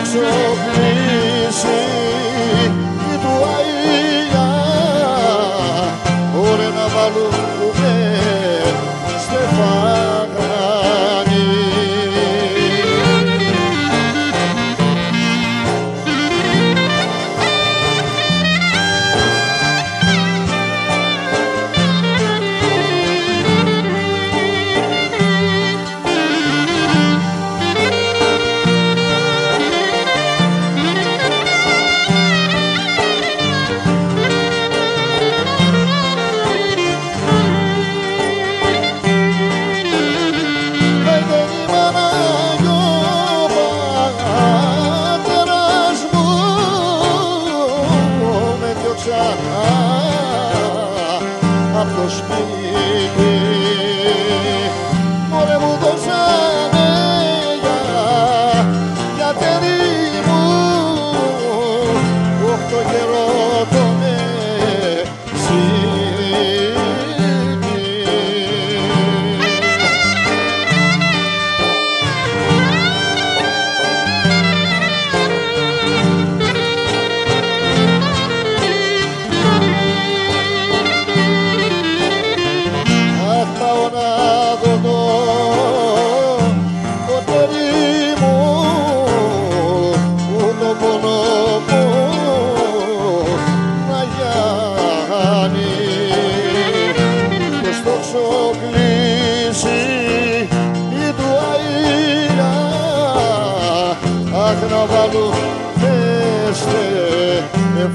control. Να βάλω φέστε με